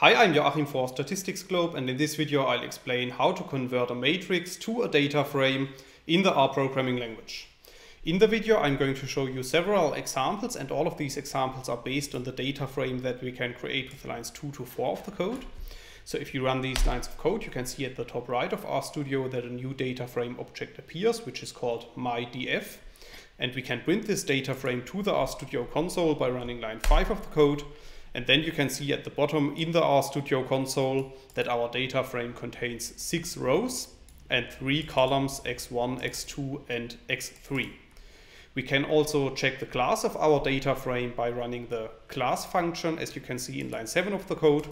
Hi, I'm Joachim for Statistics Globe and in this video I'll explain how to convert a matrix to a data frame in the R programming language. In the video I'm going to show you several examples and all of these examples are based on the data frame that we can create with lines 2 to 4 of the code. So if you run these lines of code you can see at the top right of RStudio that a new data frame object appears which is called mydf and we can print this data frame to the RStudio console by running line 5 of the code and then you can see at the bottom in the RStudio console that our data frame contains six rows and three columns x1, x2 and x3. We can also check the class of our data frame by running the class function as you can see in line 7 of the code.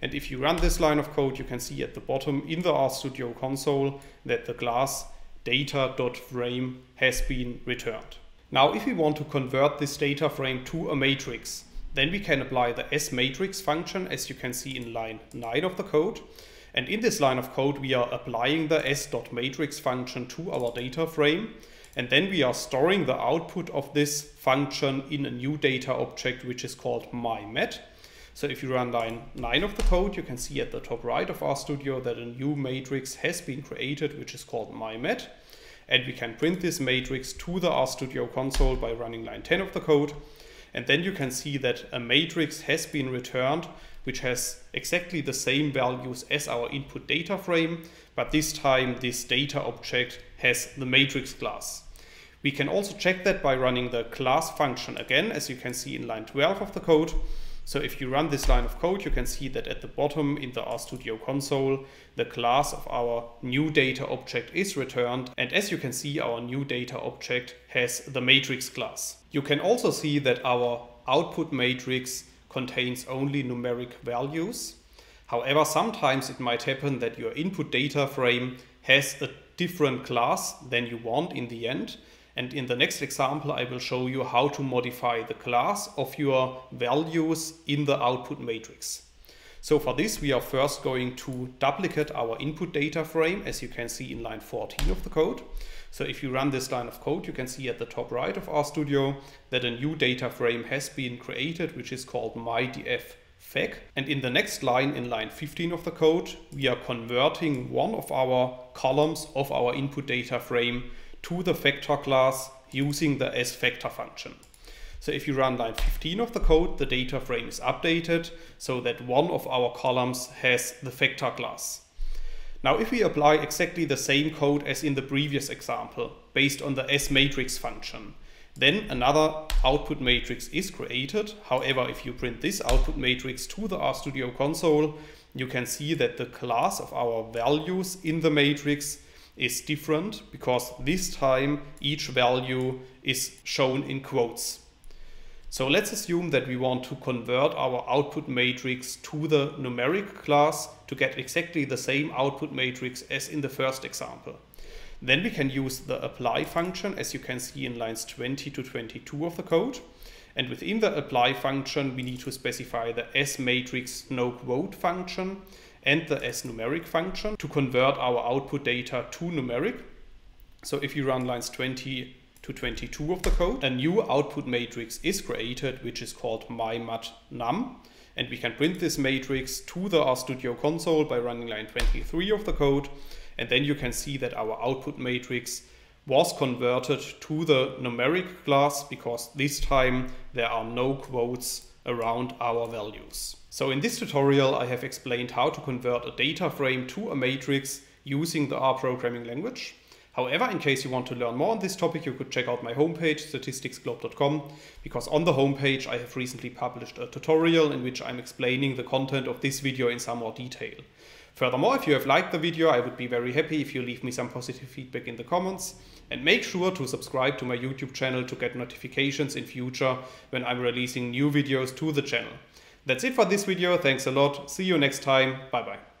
And if you run this line of code, you can see at the bottom in the RStudio console that the class data.frame has been returned. Now, if we want to convert this data frame to a matrix, then we can apply the as.matrix function as you can see in line 9 of the code. And in this line of code, we are applying the as.matrix function to our data frame. And then we are storing the output of this function in a new data object, which is called mymat. So if you run line 9 of the code, you can see at the top right of RStudio that a new matrix has been created, which is called mymat. And we can print this matrix to the RStudio console by running line 10 of the code. And then you can see that a matrix has been returned, which has exactly the same values as our input data frame, but this time this data object has the matrix class. We can also check that by running the class function again, as you can see in line 12 of the code. So if you run this line of code, you can see that at the bottom in the RStudio console, the class of our new data object is returned. And as you can see, our new data object has the matrix class. You can also see that our output matrix contains only numeric values. However, sometimes it might happen that your input data frame has a different class than you want in the end. And in the next example, I will show you how to modify the class of your values in the output matrix. So for this, we are first going to duplicate our input data frame, as you can see in line 14 of the code. So if you run this line of code, you can see at the top right of RStudio that a new data frame has been created, which is called mydf feg. And in the next line, in line 15 of the code, we are converting one of our columns of our input data frame to the factor class using the as.factor function. So if you run line 15 of the code, the data frame is updated so that one of our columns has the factor class. Now if we apply exactly the same code as in the previous example, based on the as.matrix function, then another output matrix is created. However, if you print this output matrix to the RStudio console, you can see that the class of our values in the matrix is different because this time each value is shown in quotes. So let's assume that we want to convert our output matrix to the numeric class to get exactly the same output matrix as in the first example. Then we can use the apply function as you can see in lines 20 to 22 of the code. And within the apply function, we need to specify the as.matrix.noquote function and the as.numeric function to convert our output data to numeric. So if you run lines 20 to 22 of the code, a new output matrix is created, which is called mymatnum. And we can print this matrix to the RStudio console by running line 23 of the code. And then you can see that our output matrix was converted to the numeric class because this time there are no quotes around our values. So in this tutorial I have explained how to convert a data frame to a matrix using the R programming language. However, in case you want to learn more on this topic, you could check out my homepage, statisticsglobe.com, because on the homepage I have recently published a tutorial in which I'm explaining the content of this video in some more detail. Furthermore, if you have liked the video, I would be very happy if you leave me some positive feedback in the comments. And make sure to subscribe to my YouTube channel to get notifications in future when I'm releasing new videos to the channel. That's it for this video. Thanks a lot. See you next time. Bye bye.